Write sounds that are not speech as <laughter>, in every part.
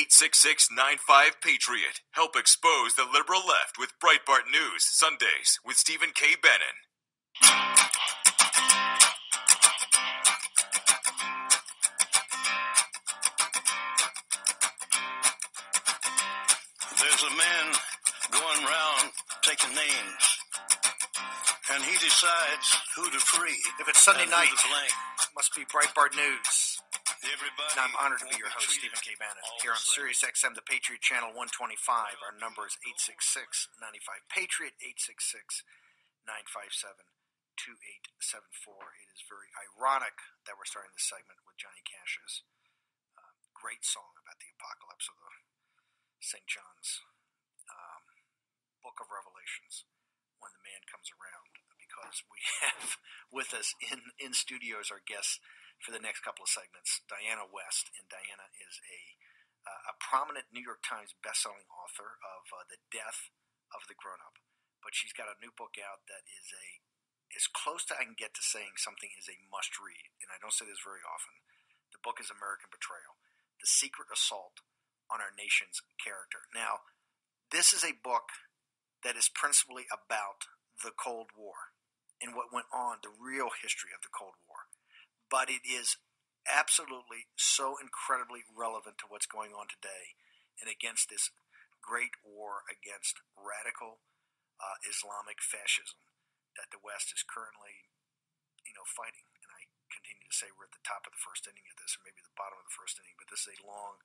866 95 Patriot. Help expose the liberal left with Breitbart News, Sundays with Stephen K. Bannon. There's a man going round taking names, and he decides who to free. If it's Sunday night, to blame. must be Breitbart News. Everybody And I'm honored to be your host, Stephen K. Bannon, here on. Sirius XM, the Patriot Channel 125. Our number is 866 95 Patriot, 866 957 2874. It is very ironic that we're starting this segment with Johnny Cash's uh, great song about the apocalypse of the St. John's um, Book of Revelations when the man comes around because we <laughs> have with us in, in studios our guests for the next couple of segments, Diana West. And Diana is a, uh, a prominent New York Times bestselling author of uh, The Death of the Grown Up. But she's got a new book out that is a as close to I can get to saying something is a must read, and I don't say this very often. The book is American Betrayal The Secret Assault on Our Nation's Character. Now, this is a book that is principally about the Cold War and what went on, the real history of the Cold War. But it is absolutely so incredibly relevant to what's going on today and against this great war against radical uh, Islamic fascism that the West is currently, you know, fighting. And I continue to say we're at the top of the first inning of this, or maybe the bottom of the first inning, but this is a long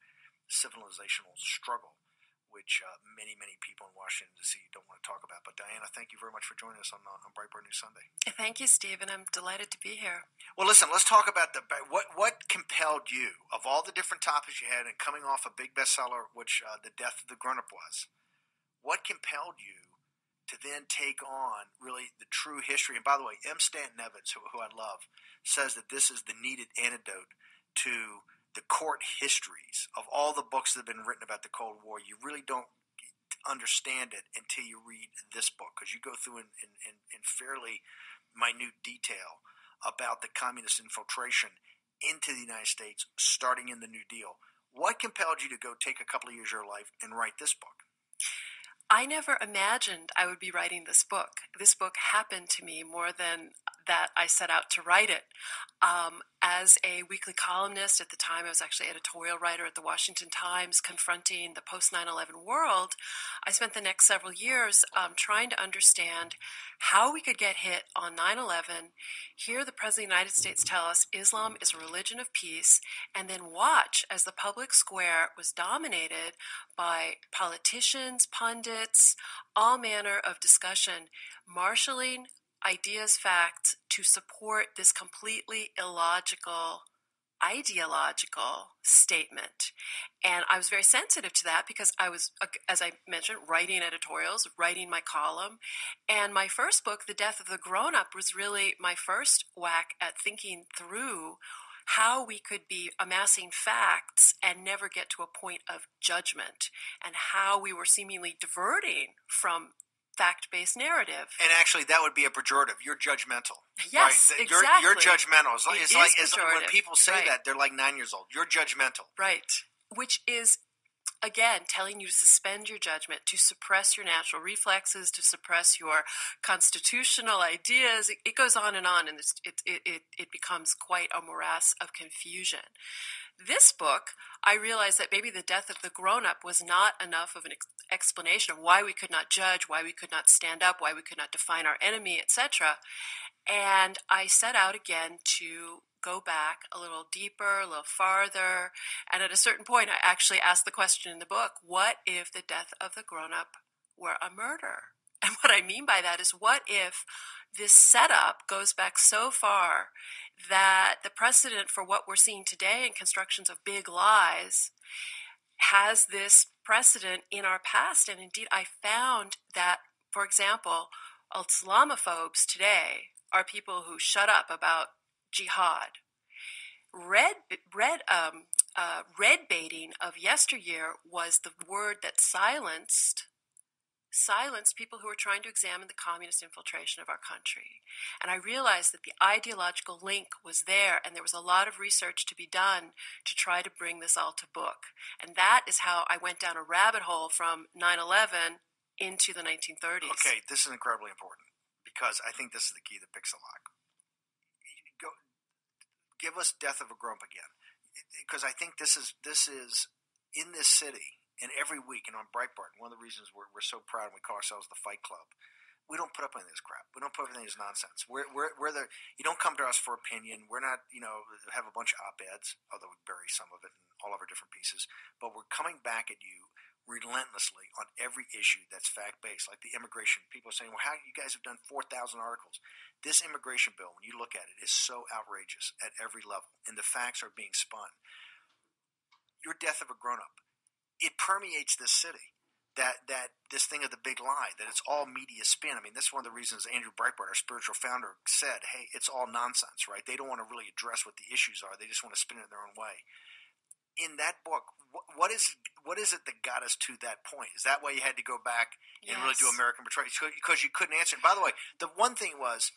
civilizational struggle, which uh, many, many people in Washington, D.C. don't want to talk about. But Diana, thank you very much for joining us on, uh, on Breitbart News Sunday. Thank you, Stephen. I'm delighted to be here. Well, listen, let's talk about the what what compelled you of all the different topics you had, and coming off a big bestseller, which uh, the death of the grown up was. What compelled you to then take on really the true history? And by the way, M. Stanton Evans, who, who I love, says that this is the needed antidote to the court histories of all the books that have been written about the Cold War. You really don't understand it until you read this book because you go through in, in, in, in fairly minute detail about the communist infiltration into the United States starting in the New Deal. What compelled you to go take a couple of years of your life and write this book? I never imagined I would be writing this book. This book happened to me more than that I set out to write it. Um, as a weekly columnist at the time, I was actually editorial writer at the Washington Times, confronting the post 9 11 world. I spent the next several years um, trying to understand how we could get hit on 9 11, hear the President of the United States tell us Islam is a religion of peace, and then watch as the public square was dominated by politicians, pundits, all manner of discussion, marshaling ideas, facts to support this completely illogical, ideological statement. And I was very sensitive to that because I was, uh, as I mentioned, writing editorials, writing my column. And my first book, The Death of the Grown Up, was really my first whack at thinking through how we could be amassing facts and never get to a point of judgment, and how we were seemingly diverting from fact based narrative. And actually, that would be a pejorative. You're judgmental. Yes, right? exactly. You're, you're judgmental. It's like, It it's is like it's when people say Right. that, they're like nine years old. You're judgmental. Right. Which is, again, telling you to suspend your judgment, to suppress your natural reflexes, to suppress your constitutional ideas. It, it goes on and on, and it, it, it becomes quite a morass of confusion. This book, I realized that maybe the death of the grown up was not enough of an ex- explanation of why we could not judge, why we could not stand up, why we could not define our enemy, etc. And I set out again to go back a little deeper, a little farther. And at a certain point, I actually asked the question in the book what if the death of the grown up were a murder? And what I mean by that is, what if this setup goes back so far that the precedent for what we're seeing today in constructions of big lies has this precedent in our past? And indeed, I found that, for example, Islamophobes today are people who shut up about jihad. Red, red, um, uh, red baiting of yesteryear was the word that silenced silenced people who were trying to examine the communist infiltration of our country. And I realized that the ideological link was there, and there was a lot of research to be done to try to bring this all to book. And that is how I went down a rabbit hole from 9 11 into the 1930s. Okay, this is incredibly important because I think this is the key that picks a lock. Go, give us Death of a Grown Up again, because I think this is this is in this city and every week and on Breitbart. One of the reasons we're, we're so proud and we call ourselves the Fight Club. We don't put up any of this crap. We don't put up any of this nonsense. We're, we're, we're the you don't come to us for opinion. We're not you know have a bunch of op eds, although we bury some of it in all of our different pieces. But we're coming back at you relentlessly on every issue that's fact based, like the immigration. People are saying, well, how you guys have done 4,000 articles. This immigration bill, when you look at it, is so outrageous at every level, and the facts are being spun. Your death of a grown up, it permeates this city. That, that this thing of the big lie, that it's all media spin. I mean, that's one of the reasons Andrew Breitbart, our spiritual founder, said, hey, it's all nonsense, right? They don't want to really address what the issues are. They just want to spin it their own way in that book, what is what is it that got us to that point? Is that why you had to go back and yes. really do American Betrayal because you couldn't answer it? by the way, the one thing was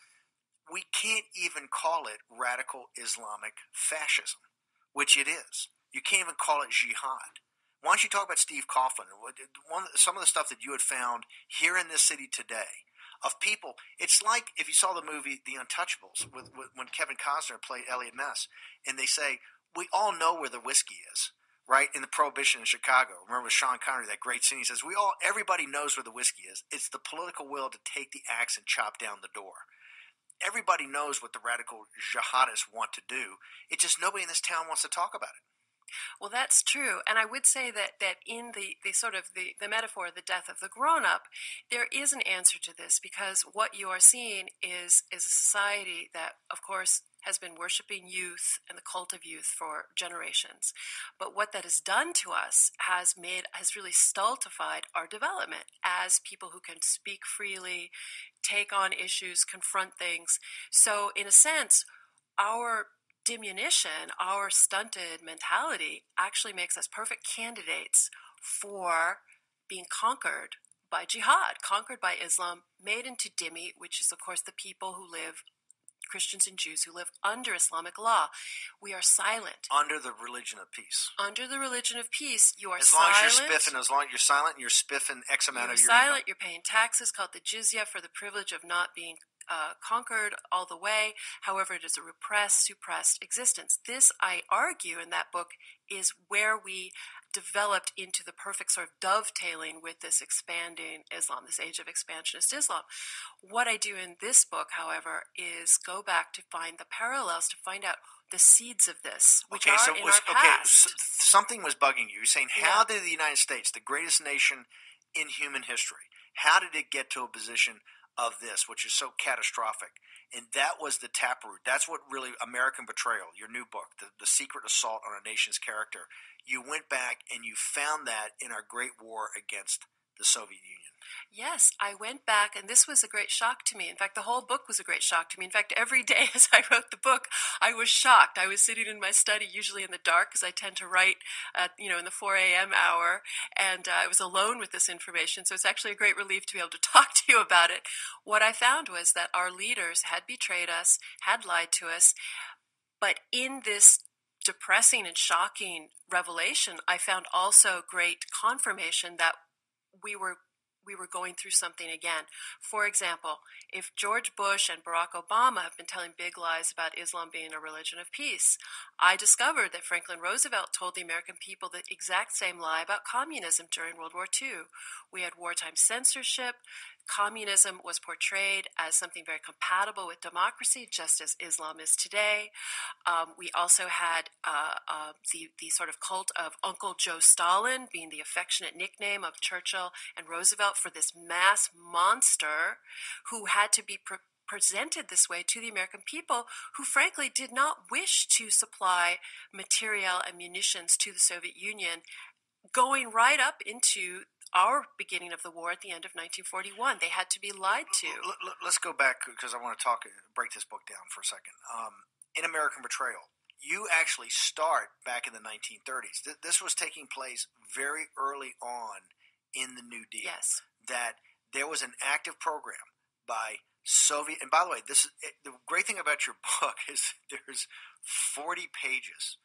we can't even call it radical Islamic fascism, which it is. You can't even call it jihad. Why don't you talk about Steve Coughlin? One, some of the stuff that you had found here in this city today of people. It's like if you saw the movie The Untouchables with, with when Kevin Costner played Eliot Ness, and they say, we all know where the whiskey is, right? In the Prohibition in Chicago. Remember with Sean Connery, that great scene. He says, "We all, everybody knows where the whiskey is. It's the political will to take the axe and chop down the door." Everybody knows what the radical jihadists want to do. It's just nobody in this town wants to talk about it. Well, that's true, and I would say that that in the, the sort of the, the metaphor the death of the grown up, there is an answer to this because what you are seeing is is a society that, of course, has been worshiping youth and the cult of youth for generations. But what that has done to us has made has really stultified our development as people who can speak freely, take on issues, confront things. So in a sense, our diminution, our stunted mentality actually makes us perfect candidates for being conquered by jihad, conquered by Islam, made into dhimmi, which is, of course, the people who live Christians and Jews who live under Islamic law. We are silent. Under the religion of peace. Under the religion of peace, you are as silent. As long as you're spiffing, as long as you're silent and you're spiffing X amount you're of your silent, income. you're paying taxes called the jizya for the privilege of not being uh, conquered all the way. However, it is a repressed, suppressed existence. This, I argue in that book, is where we developed into the perfect sort of dovetailing with this expanding Islam, this age of expansionist Islam. What I do in this book, however, is go back to find the parallels to find out the seeds of this, which okay, are so in was, our okay, past. so something was bugging you. You're saying, how Yeah. did the United States, the greatest nation in human history, how did it get to a position of this, which is so catastrophic? And that was the taproot. That's what really American Betrayal, your new book, the, the secret assault on a nation's character. You went back and you found that in our great war against the Soviet Union. Yes, I went back, and this was a great shock to me. In fact, the whole book was a great shock to me. In fact, every day <laughs> as I wrote the book, I was shocked. I was sitting in my study, usually in the dark, because I tend to write, at, you know, in the 4 a.m. hour, and uh, I was alone with this information. So it's actually a great relief to be able to <laughs> talk to you about it. What I found was that our leaders had betrayed us, had lied to us, but in this depressing and shocking revelation, I found also great confirmation that we were we were going through something again. For example, if George Bush and Barack Obama have been telling big lies about Islam being a religion of peace, I discovered that Franklin Roosevelt told the American people the exact same lie about communism during World War II. We had wartime censorship. Communism was portrayed as something very compatible with democracy, just as Islam is today. Um, we also had uh, uh, the, the sort of cult of Uncle Joe Stalin being the affectionate nickname of Churchill and Roosevelt for this mass monster who had to be pre- presented this way to the American people, who frankly did not wish to supply material and munitions to the Soviet Union, going right up into our beginning of the war at the end of 1941. They had to be lied to. Let's go back because I want to talk, break this book down for a second. Um, in American Betrayal, you actually start back in the 1930s. Th- this was taking place very early on in the New Deal. Yes. That there was an active program by Soviet. And by the way, this is the great thing about your <laughs> book is there's 40 pages.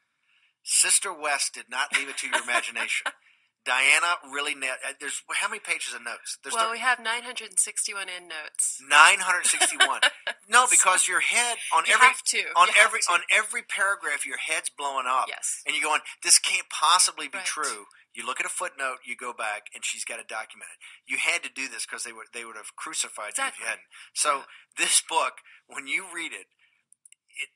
Sister West did not leave it to your imagination. <laughs> Diana really nailed. uh, There's how many pages of notes? There's well, we have 961 end notes. 961. <laughs> no, because your head on You every have to. on You every on every paragraph, your head's blowing up. Yes. And you're going, this can't possibly be Right. true. You look at a footnote, you go back, and she's got to document it. You had to do this because they would they would have crucified you if you hadn't. So Yeah. this book, when you read it,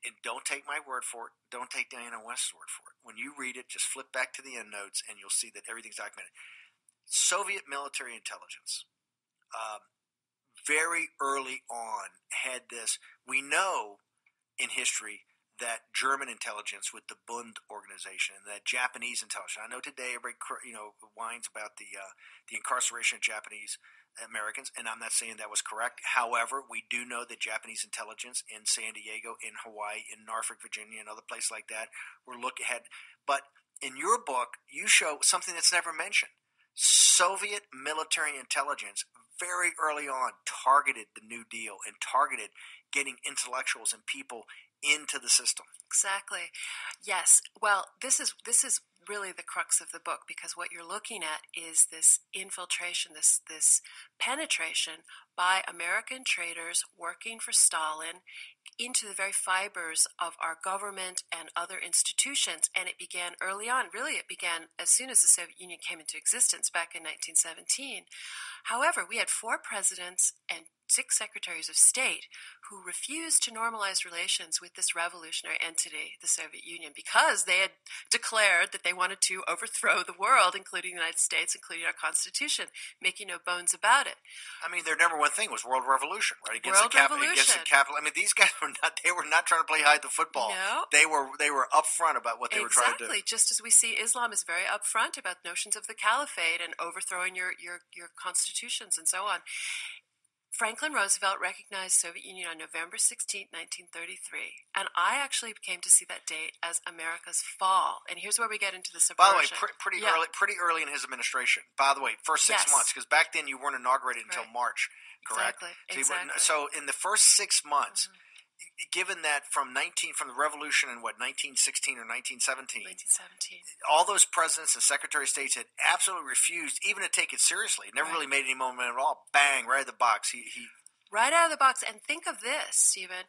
it, don't take my word for it. Don't take Diana West's word for it. When you read it, just flip back to the end notes, and you'll see that everything's documented. Soviet military intelligence, um, very early on, had this. We know in history that German intelligence with the Bund organization and that Japanese intelligence. I know today everybody you know whines about the uh, the incarceration of Japanese Americans, and I'm not saying that was correct. However, we do know that Japanese intelligence in San Diego, in Hawaii, in Norfolk, Virginia, and other places like that were look ahead. But in your book, you show something that's never mentioned. Soviet military intelligence very early on targeted the New Deal and targeted getting intellectuals and people into the system. Exactly. Yes. Well, this is this is really the crux of the book because what you're looking at is this infiltration, this this penetration by American traitors working for Stalin into the very fibers of our government and other institutions. And it began early on really it began as soon as the Soviet Union came into existence back in 1917 however we had four presidents and six secretaries of state who refused to normalize relations with this revolutionary entity, the Soviet Union, because they had declared that they wanted to overthrow the world, including the United States, including our Constitution, making no bones about it. I mean, their number one thing was world revolution, right? Against World the cap- against the capital. I mean, these guys were not. They were not trying to play hide the football. No. They were. They were upfront about what they were trying to do. exactly, just as we see Islam is very upfront about notions of the caliphate and overthrowing your, your, your constitutions and so on. Franklin Roosevelt recognized Soviet Union on November 16, 1933, and I actually came to see that date as America's fall. And here's where we get into the subversion. By the way, pre- pretty Yeah. early, pretty early in his administration. By the way, first six Yes. months, because back then you weren't inaugurated until Right. March, correct? Exactly, So, you weren't- so in the first six months, Mm-hmm. Given that from nineteen from the revolution in what nineteen sixteen or nineteen seventeen, 1917. all those presidents and secretary of states had absolutely refused even to take it seriously. Never Right. really made any moment at all. Bang, right out of the box. He he right out of the box. And think of this, Stephen.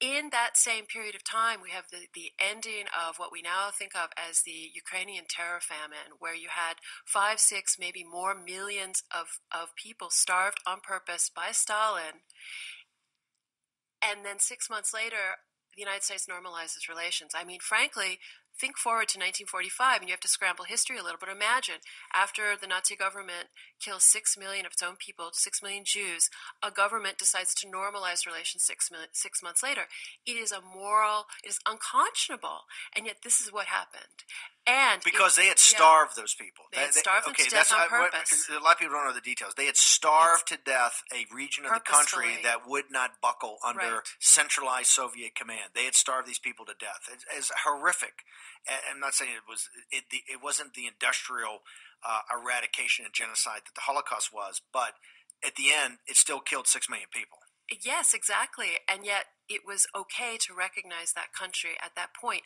In that same period of time, we have the, the ending of what we now think of as the Ukrainian terror famine, where you had five, six, maybe more millions of, of people starved on purpose by Stalin. And then six months later, the United States normalizes relations. I mean, frankly, think forward to 1945, and you have to scramble history a little bit. Imagine after the Nazi government kills six million of its own people, six million Jews, a government decides to normalize relations six, six months later. It is a moral, it is unconscionable, and yet this is what happened. And it- because they had yeah. starved those people. They had starved them to death on I- purpose. a lot of people don't know the details. They had starved to death a region of the country that would not buckle under Right. centralized Soviet command. They had starved these people to death. It's, it's horrific. I'm not saying it was it, the, it wasn't the industrial uh, eradication and genocide that the Holocaust was, but at the end, it still killed six million people. Yes, exactly. And yet it was okay to recognize that country at that point.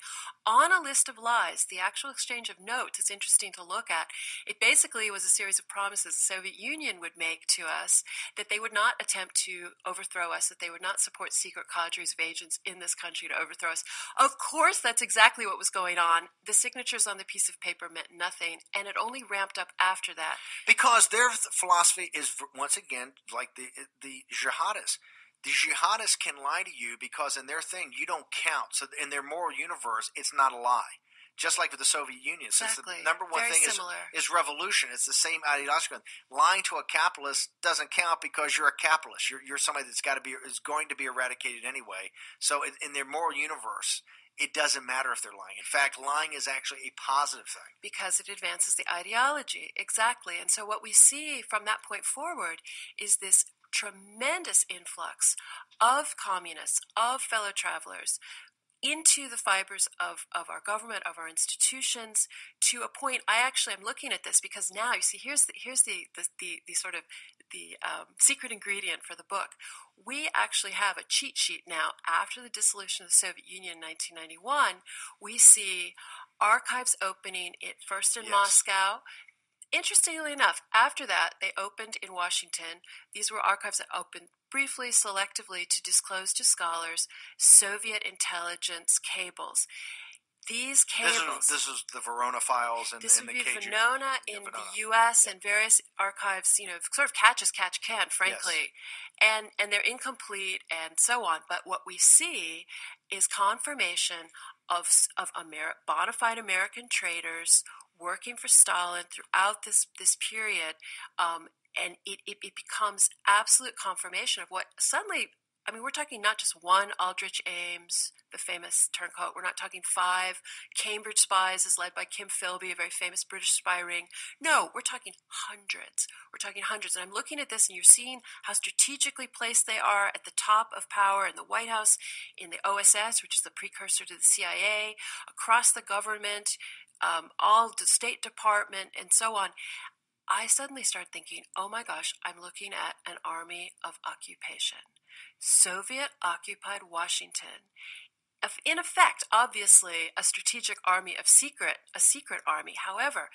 On a list of lies, the actual exchange of notes, it's interesting to look at. It basically was a series of promises the Soviet Union would make to us that they would not attempt to overthrow us, that they would not support secret cadres of agents in this country to overthrow us. Of course, that's exactly what was going on. The signatures on the piece of paper meant nothing, and it only ramped up after that. because their philosophy is once again like the the jihadists. The jihadists can lie to you because in their thing you don't count. So in their moral universe, it's not a lie. Just like with the Soviet Union, since the number one Very thing is is revolution. It's the same ideological. Lying to a capitalist doesn't count because you're a capitalist. You're, you're somebody that's got to be is going to be eradicated anyway. So in, in their moral universe, it doesn't matter if they're lying. In fact, lying is actually a positive thing. because it advances the ideology. Exactly. And so what we see from that point forward is this tremendous influx of communists, of fellow travelers, into the fibers of, of our government, of our institutions, to a point. I actually am looking at this because now you see here's the here's the the, the, the sort of the um, secret ingredient for the book. We actually have a cheat sheet now. After the dissolution of the Soviet Union in 1991, we see archives opening it first in Yes. Moscow. Interestingly enough, after that, they opened in Washington. These were archives that opened briefly, selectively, to disclose to scholars Soviet intelligence cables. These This cables. is, this is the Verona files and, This and would the be. Venona Yeah, in Venona. the U.S. and various archives, you know, sort of catch as catch can, frankly, and and they're incomplete and so on. But what we see is confirmation of of Amer- bona fide American traitors working for Stalin throughout this this period, um, and it, it it becomes absolute confirmation of what suddenly. I mean, we're talking not just one Aldrich Ames, the famous turncoat. We're not talking five Cambridge spies, is led by Kim Philby, a very famous British spy ring. No, we're talking hundreds. We're talking hundreds. And I'm looking at this, and you're seeing how strategically placed they are at the top of power in the White House, in the OSS, which is the precursor to the CIA, across the government, um, all the State Department, and so on. I suddenly start thinking, oh my gosh, I'm looking at an army of occupation. Soviet occupied Washington. In effect, obviously, a strategic army of secret, a secret army. However,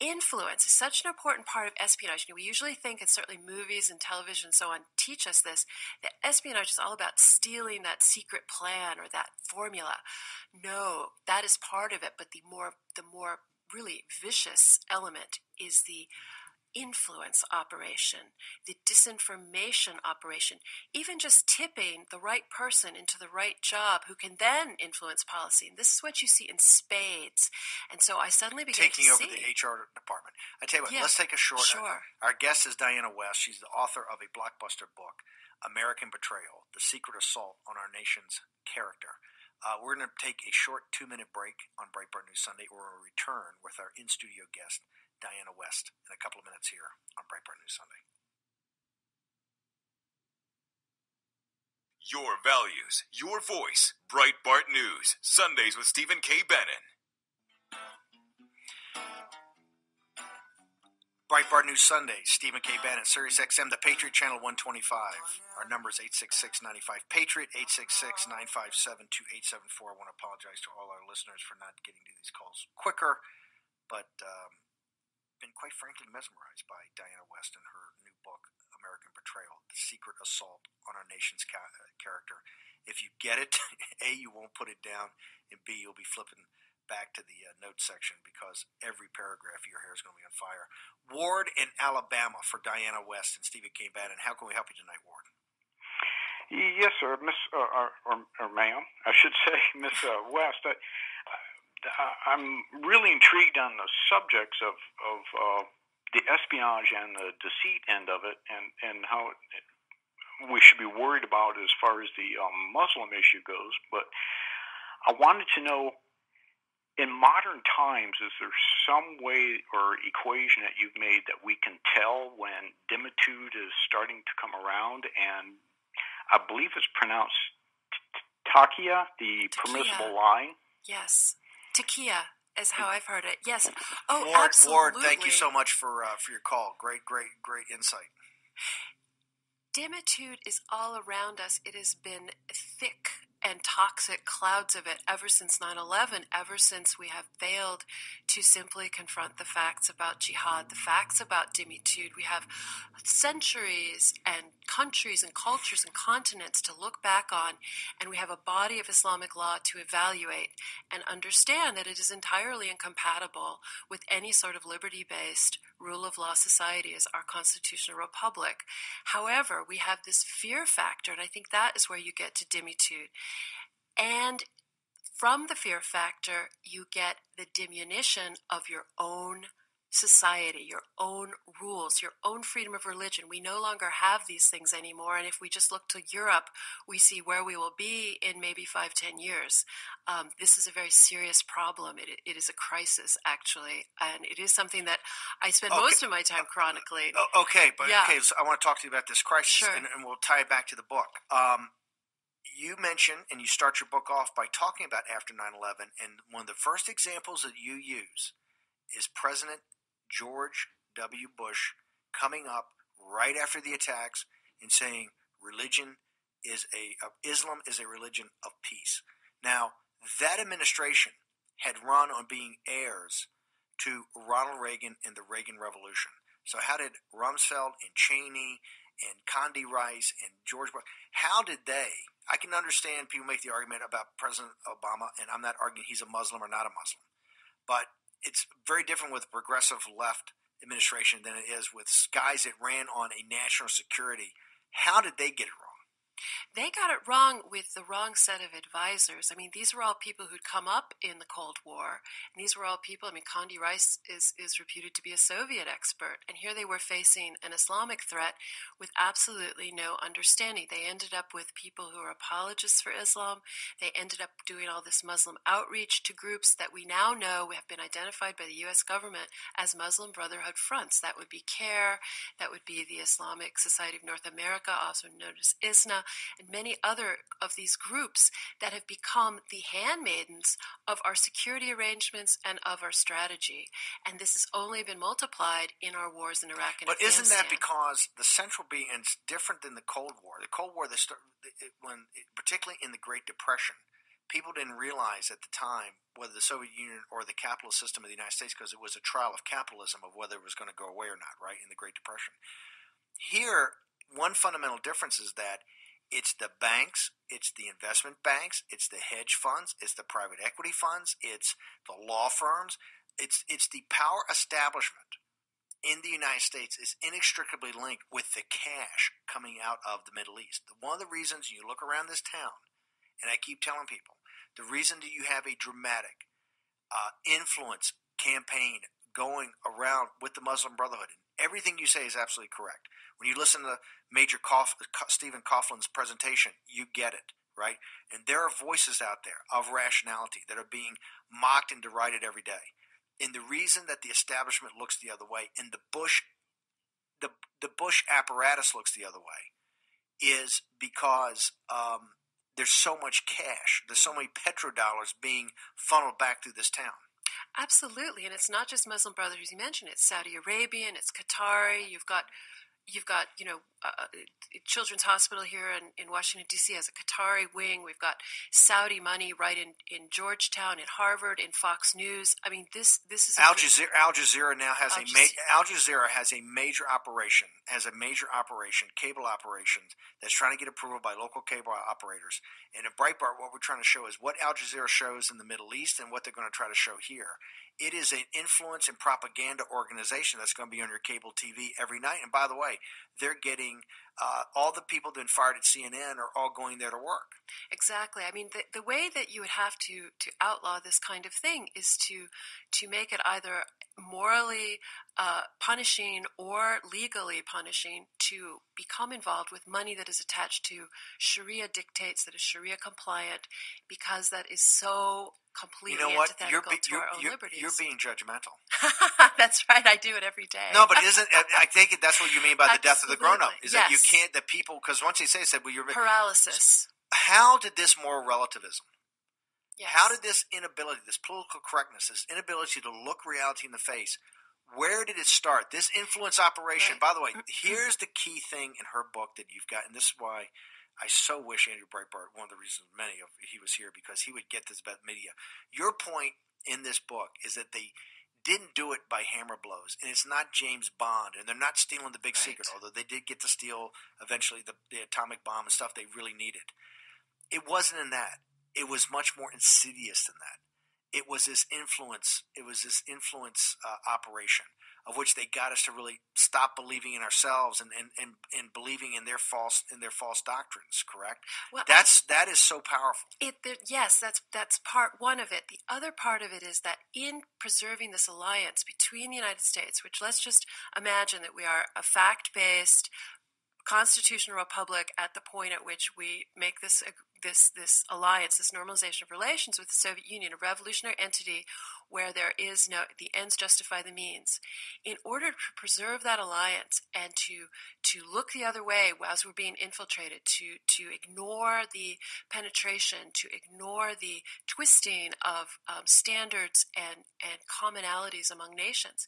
influence is such an important part of espionage. You know, we usually think, and certainly movies and television and so on teach us this, that espionage is all about stealing that secret plan or that formula. No, that is part of it, but the more the more really vicious element is the influence operation, the disinformation operation, even just tipping the right person into the right job who can then influence policy. And this is what you see in spades. And so I suddenly began taking over see. the HR department. I tell you what, Yeah, let's take a short. sure. Our guest is Diana West. She's the author of a blockbuster book, American Betrayal: The Secret Assault on Our Nation's Character. Uh, we're going to take a short two-minute break on Breitbart News Sunday, or we'll return with our in-studio guest, Diana West, in a couple of minutes here on Breitbart News Sunday. Your values, your voice. Breitbart News, Sundays with Stephen K. Bannon. Breitbart News Sunday, Stephen K. Bannon, Sirius XM, the Patriot Channel 125. Our number is 866-95 Patriot, 866-957-2874. I want to apologize to all our listeners for not getting to these calls quicker, but um, been quite frankly mesmerized by Diana West and her new book, American Betrayal, The Secret Assault on Our Nation's ca- uh, Character. If you get it, <laughs> A, you won't put it down, and B, you'll be flipping back to the uh, notes section because every paragraph your hair is going to be on fire. Ward in Alabama for Diana West and Stephen K. Bannon. How can we help you tonight, Ward? Yes, sir, Miss uh, or, or, or ma'am, I should <laughs> say, Miss uh, West. I, uh, I'm really intrigued on the subjects of of uh, the espionage and the deceit end of it, and and how it, we should be worried about as far as the um, Muslim issue goes. But I wanted to know. In modern times, is there some way or equation that you've made that we can tell when dhimmitude is starting to come around and I believe it's pronounced taqiyya, the permissible lie. Yes. Taqiyya is how I've heard it. Yes. Oh, Ward, absolutely. Ward, thank you so much for uh, for your call. Great, great, great insight. Dhimmitude is all around us. It has been thick and toxic clouds of it ever since 9 11, ever since we have failed to simply confront the facts about jihad, the facts about dhimmitude. We have centuries and countries and cultures and continents to look back on, and we have a body of Islamic law to evaluate and understand that it is entirely incompatible with any sort of liberty based rule of law society as our constitutional republic. However, we have this fear factor, and I think that is where you get to dhimmitude. And from the fear factor, you get the diminution of your own society, your own rules, your own freedom of religion. We no longer have these things anymore. And if we just look to Europe, we see where we will be in maybe five, ten years. Um, this is a very serious problem. It, it is a crisis, actually. And it is something that I spend Okay. most of my time chronicling. Oh, okay, but Yeah. okay, so I want to talk to you about this crisis, Sure. and, and we'll tie it back to the book. Um, you mention and you start your book off by talking about after 9-11 and one of the first examples that you use is president george w. Bush coming up right after the attacks and saying religion is a uh, islam is a religion of peace. Now that administration had run on being heirs to ronald reagan and the reagan revolution. So how did rumsfeld and cheney and condi rice and george bush how did they I can understand people make the argument about President Obama, and I'm not arguing he's a Muslim or not a Muslim, but it's very different with progressive left administration than it is with guys that ran on a national security. How did they get it wrong? They got it wrong with the wrong set of advisors. I mean, these were all people who'd come up in the Cold War, and these were all people. I mean, Condi Rice is, is reputed to be a Soviet expert, and here they were facing an Islamic threat with absolutely no understanding. They ended up with people who are apologists for Islam. They ended up doing all this Muslim outreach to groups that we now know have been identified by the U.S. government as Muslim Brotherhood fronts. That would be CAIR, that would be the Islamic Society of North America, also known as ISNA and many other of these groups that have become the handmaidens of our security arrangements and of our strategy. And this has only been multiplied in our wars in Iraq and but Afghanistan. isn't that because the central being and it's different than the Cold War? The Cold War, the when particularly in the Great Depression, people didn't realize at the time whether the Soviet Union or the capitalist system of the United States, because it was a trial of capitalism of whether it was going to go away or not, right? In the Great Depression. Here, one fundamental difference is that it's the banks, it's the investment banks, it's the hedge funds, it's the private equity funds, it's the law firms, it's it's the power establishment in the United States is inextricably linked with the cash coming out of the Middle East. One of the reasons you look around this town, and I keep telling people, the reason that you have a dramatic uh, influence campaign going around with the Muslim Brotherhood, and everything you say is absolutely correct. When you listen to Major Cough, Stephen Coughlin's presentation, you get it, right? And there are voices out there of rationality that are being mocked and derided every day. And the reason that the establishment looks the other way and the Bush the the Bush apparatus looks the other way is because um, there's so much cash, there's so many petrodollars being funneled back through this town. Absolutely, and it's not just Muslim Brothers you mentioned. It's Saudi Arabian, it's Qatari. You've got you've got you know uh, Children's Hospital here in, in Washington D.C. has a Qatari wing. We've got Saudi money right in, in Georgetown, in Harvard, in Fox News. I mean, this this is Al Jazeera. Al Jazeera now has Al a ma- Al Jazeera has a major operation has a major operation cable operations that's trying to get approval by local cable operators. And in Breitbart, what we're trying to show is what Al Jazeera shows in the Middle East and what they're going to try to show here. It is an influence and propaganda organization that's going to be on your cable TV every night. And by the way, they're getting uh, all the people that fired at CNN are all going there to work. Exactly. I mean, the, the way that you would have to, to outlaw this kind of thing is to to make it either morally uh, punishing or legally punishing to become involved with money that is attached to Sharia dictates that is Sharia compliant, because that is so completely you know what? antithetical You're, to be, you're, our own you're, liberties. you're being judgmental. <laughs> That's right. I do it every day. No, but isn't I think it that's what you mean by the death of the grown-up? Absolutely. Is that you <laughs> Yes. Can't the people because once they say said well you're paralysis. how did this moral relativism Yes. how did this inability this political correctness this inability to look reality in the face where did it start this influence operation Right. by the way mm-hmm. here's the key thing in her book that you've got and this is why I so wish Andrew Breitbart, one of the reasons many of he was here because he would get this about media. Your point in this book is that they didn't do it by hammer blows, and it's not James Bond, and they're not stealing the big Right. secret, although they did get to steal eventually the, the atomic bomb and stuff they really needed. It wasn't in that. It was much more insidious than that. It was this influence. It was this influence uh, operation of which they got us to really stop believing in ourselves and, and, and, and believing in their false in their false doctrines. Correct. Well, That's that is so powerful. It, there, yes, that's that's part one of it. The other part of it is that in preserving this alliance between the United States, which let's just imagine that we are a fact-based constitutional republic at the point at which we make this this this alliance, this normalization of relations with the Soviet Union, a revolutionary entity where there is no the ends justify the means. In order to preserve that alliance and to to look the other way as we're being infiltrated, to to ignore the penetration, to ignore the twisting of um, standards and and commonalities among nations,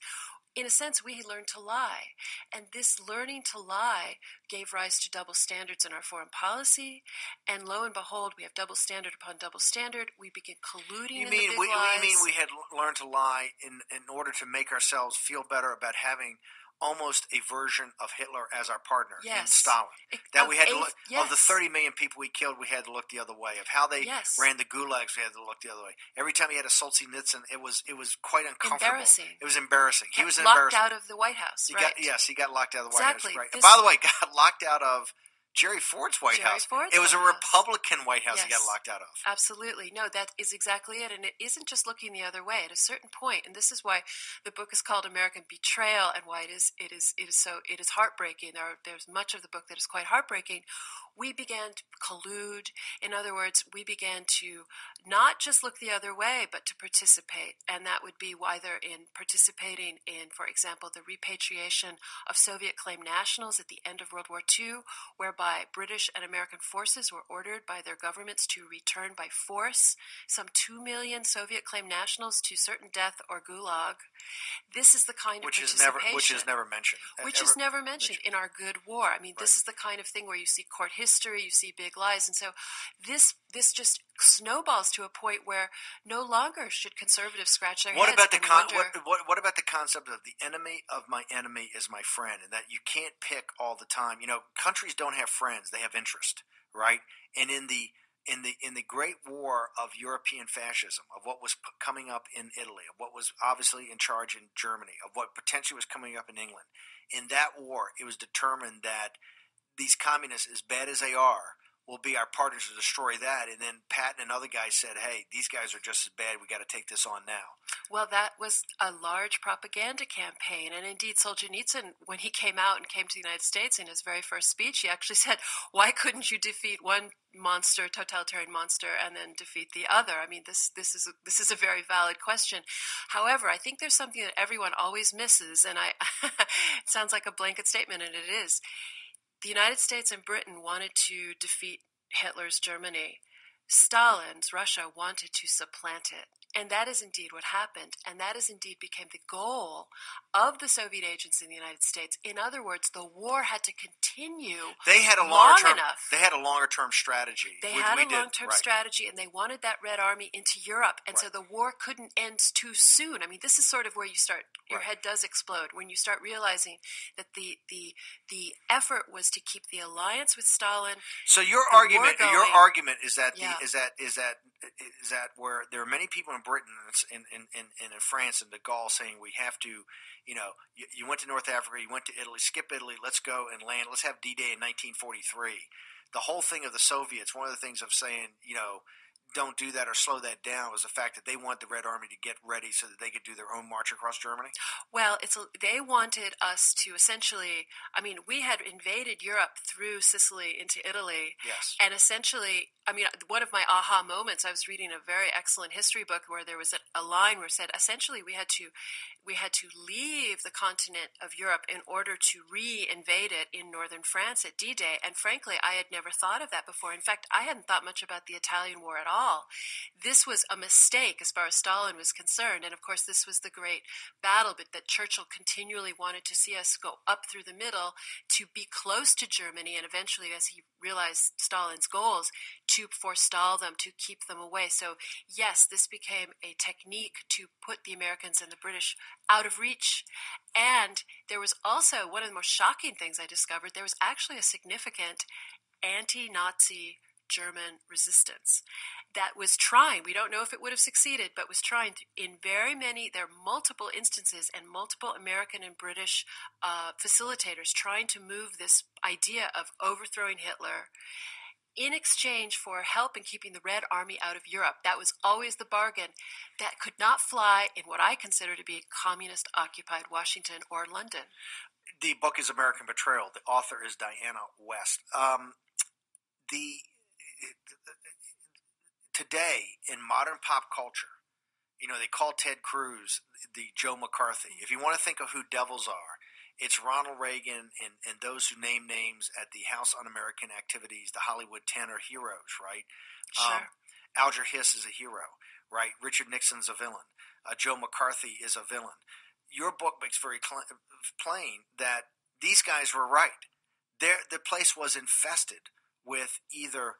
in a sense, we learned to lie. And this learning to lie gave rise to double standards in our foreign policy. And lo and behold, we have double standard upon double standard. We begin colluding. You mean we, you mean we had learned to lie in in order to make ourselves feel better about having almost a version of Hitler as our partner yes. in Stalin. That we had to look yes. of the 30 million people we killed, we had to look the other way. Of how they yes. ran the gulags, we had to look the other way. Every time he had a Solzhenitsyn, it was it was quite uncomfortable. Embarrassing. It was embarrassing. He was locked out of the White House. He right. got, yes, he got locked out of the exactly. White House. Right. This, by the way, <laughs> got locked out of Jerry Ford's White Jerry House. Ford's it was White a Republican House. White House yes. he got locked out of. Absolutely. No, that is exactly it. And it isn't just looking the other way. At a certain point, and this is why the book is called American Betrayal and why it is it is it is so it is heartbreaking. There, there's much of the book that is quite heartbreaking. We began to collude. In other words, we began to not just look the other way, but to participate. And that would be either in participating in, for example, the repatriation of Soviet claimed nationals at the end of World War II, whereby British and American forces were ordered by their governments to return by force some 2 million Soviet claimed nationals to certain death or gulag. This is the kind which of is never which is never mentioned. Which ever, is never mentioned, mentioned, in our good war. I mean, right. this is the kind of thing where you see court history, you see big lies, and so this this just snowballs to a point where no longer should conservatives scratch their what heads. About the con- wonder, what, what, what about the concept of the enemy of my enemy is my friend, and that you can't pick all the time? You know, countries don't have friends; they have interest, right? And in the in the in the great war of European fascism, of what was p- coming up in Italy, of what was obviously in charge in Germany, of what potentially was coming up in England, in that war, it was determined that these communists, as bad as they are, will be our partners to destroy that. And then Patton and other guys said, hey, these guys are just as bad. We got to take this on now. Well, that was a large propaganda campaign. And indeed, Solzhenitsyn, when he came out and came to the United States in his very first speech, he actually <laughs> said, why couldn't you defeat one monster, totalitarian monster, and then defeat the other? I mean, this, this, is, a, this is a very valid question. However, I think there's something that everyone always misses, and I, <laughs> it sounds like a blanket statement, and it is the United States and Britain wanted to defeat Hitler's Germany. Stalin's Russia wanted to supplant it. And that is indeed what happened. And that is indeed became the goal of the Soviet agents in the United States. In other words, the war had to continue. They had a long term. enough. They had a longer term strategy. They had a long term right. strategy and they wanted that Red Army into Europe. And so the war couldn't end too soon. I mean, this is sort of where you start, your Right. head does explode when you start realizing that the, the, the effort was to keep the alliance with Stalin. So your argument, your argument is that the, Yeah. is that is that is that where there are many people in Britain and in in, in, in France and de Gaulle saying we have to, you know, you, you went to North Africa, you went to Italy, skip Italy, let's go and land, let's have D-Day in 1943. The whole thing of the Soviets, one of the things of saying, you know, don't do that or slow that down was the fact that they want the Red Army to get ready so that they could do their own march across Germany. Well, it's they wanted us to essentially. I mean, we had invaded Europe through Sicily into Italy, Yes. and essentially, I mean, one of my aha moments. I was reading a very excellent history book where there was a, a line where it said essentially we had to we had to leave the continent of Europe in order to re-invade it in northern France at D-Day. And frankly, I had never thought of that before. In fact, I hadn't thought much about the Italian War at all. This was a mistake as far as Stalin was concerned. And of course, this was the great battle, but that Churchill continually wanted to see us go up through the middle to be close to Germany, and eventually, as he realized Stalin's goals, to forestall them, to keep them away. So, yes, this became a technique to put the Americans and the British out of reach. And there was also one of the most shocking things I discovered there was actually a significant anti Nazi German resistance that was trying, we don't know if it would have succeeded, but was trying to, in very many, there are multiple instances and multiple American and British uh, facilitators trying to move this idea of overthrowing Hitler in exchange for help in keeping the Red Army out of Europe. That was always the bargain that could not fly in what I consider to be a communist occupied Washington or London. The book is American Betrayal. The author is Diana West. Um, the today in modern pop culture, you know, they call Ted Cruz the Joe McCarthy. If you want to think of who devils are, it's Ronald Reagan and, and those who name names at the House Un American Activities, the Hollywood 10 are heroes, right? Sure. Um, Alger Hiss is a hero, right? Richard Nixon's a villain. Uh, Joe McCarthy is a villain. Your book makes very cl- plain that these guys were right. Their, the place was infested with either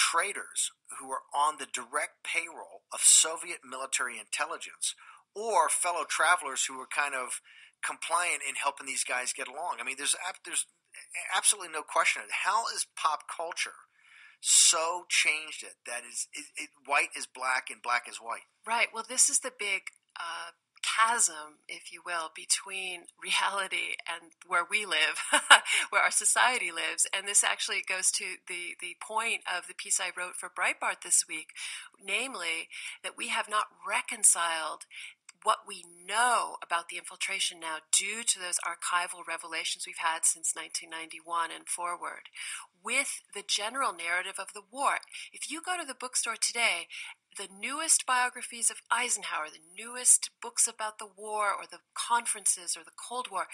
traitors who were on the direct payroll of Soviet military intelligence or fellow travelers who were kind of compliant in helping these guys get along. I mean, there's there's absolutely no question. How is pop culture so changed it that is it, it, white is black and black is white? Right. Well, this is the big uh, chasm, if you will, between <laughs> reality and where we live, <laughs> where our society lives. And this actually goes to the, the point of the piece I wrote for Breitbart this week, namely that we have not reconciled what we know about the infiltration now due to those archival revelations we've had since 1991 and forward with the general narrative of the war. If you go to the bookstore today, the newest biographies of Eisenhower, the newest books about the war or the conferences or the Cold War,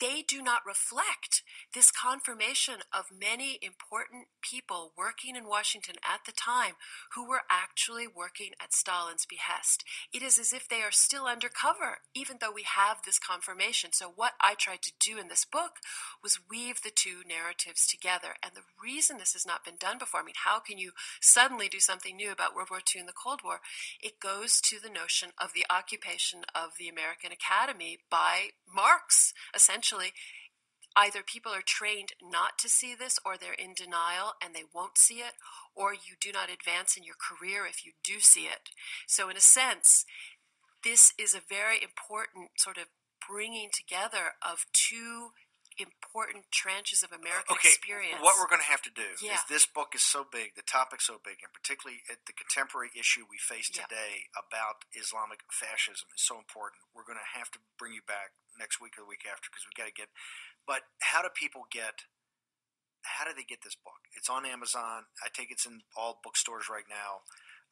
they do not reflect this confirmation of many important people working in Washington at the time who were actually working at Stalin's behest. It is as if they are still undercover, even though we have this confirmation. So, what I tried to do in this book was weave the two narratives together. And the reason this has not been done before, I mean, how can you suddenly do something new about World War II and the Cold War? It goes to the notion of the occupation of the American Academy by Marx, essentially essentially either people are trained not to see this or they're in denial and they won't see it or you do not advance in your career if you do see it. So in a sense this is a very important sort of bringing together of two important tranches of American okay, experience. What we're going to have to do yeah. is this book is so big, the topic's so big, and particularly at the contemporary issue we face yeah. today about Islamic fascism is so important. We're going to have to bring you back next week or the week after because we've got to get. But how do people get? How do they get this book? It's on Amazon. I think it's in all bookstores right now.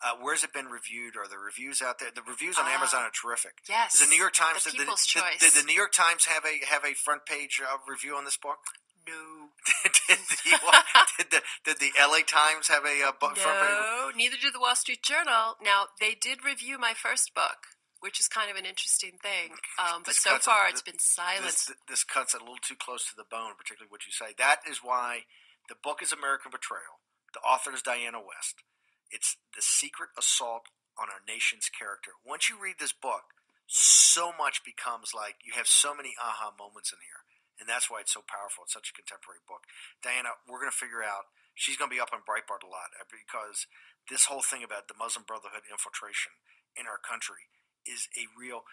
Uh, where's it been reviewed? Are the reviews out there? The reviews on uh, Amazon are terrific. Yes. Does the New York Times the did, the, did, did, the New York Times have a have a front page uh, review on this book? No. <laughs> did, the, did, the, did the LA Times have a uh, front no, page? Neither did the Wall Street Journal. Now they did review my first book which is kind of an interesting thing. Um, but so far, a, it's been silenced. This, this, cuts a little too close to the bone, particularly what you say. That is why the book is American Betrayal. The author is Diana West. It's the secret assault on our nation's character. Once you read this book, so much becomes like you have so many aha moments in here. And that's why it's so powerful. It's such a contemporary book. Diana, we're going to figure out, she's going to be up on Breitbart a lot uh, because this whole thing about the Muslim Brotherhood infiltration in our country is a real.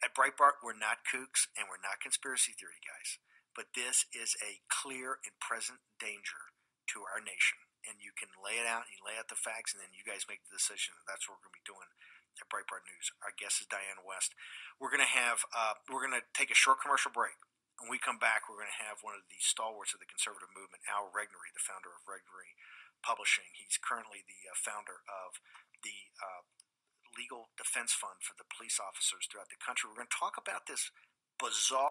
At Breitbart, we're not kooks and we're not conspiracy theory guys, but this is a clear and present danger to our nation and you can lay it out, and you lay out the facts, and then you guys make the decision. That's what we're going to be doing at Breitbart News. Our guest is Diane West. We're going to have uh, we're going to take a short commercial break. When we come back, we're going to have one of the stalwarts of the conservative movement, Al Regnery, the founder of Regnery Publishing. He's currently the uh, founder of the uh, Legal Defense Fund for the police officers throughout the country. We're going to talk about this bizarre